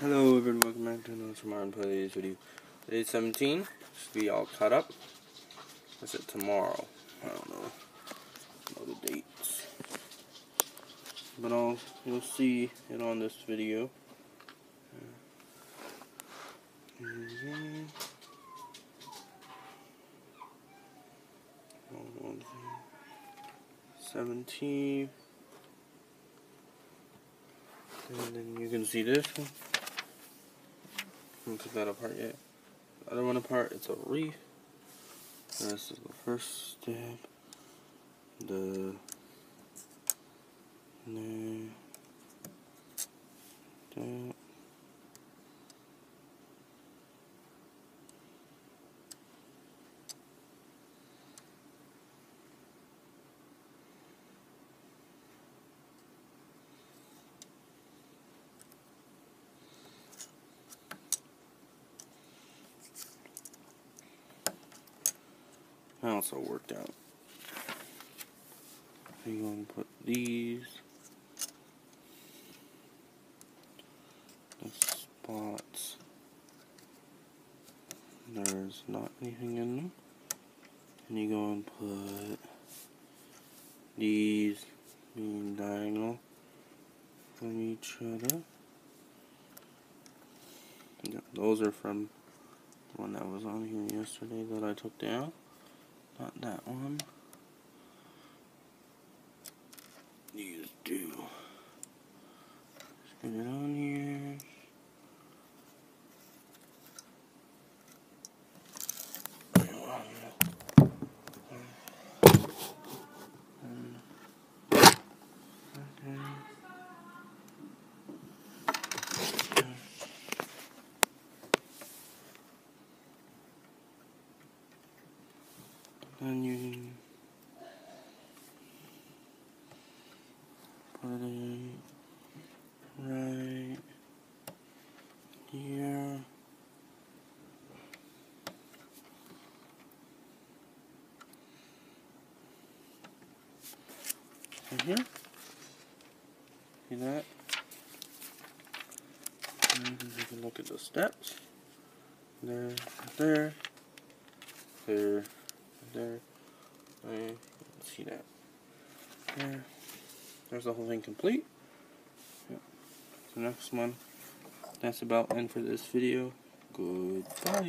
Hello everyone, welcome back to another Tomorrow Plays video. Today's 17, should be all caught up. Is it tomorrow? I don't know. Know the dates. But I'll, you'll see it on this video. Seventeen. And then you can see this one. Haven't took that apart yet. The other one apart, it's a reef. This is the first step. The no that That also worked out. I'm going to put these the spots. There's not anything in them. And you go and put these being diagonal from each other. Yeah, those are from one that was on here yesterday that I took down. Not that one. These do. Just get it on here. Then you put it right here. Right here. See that? And you can look at the steps. There, there, there, there. I see that. There. There's the whole thing complete. Yep. The next one. That's about end for this video. Goodbye.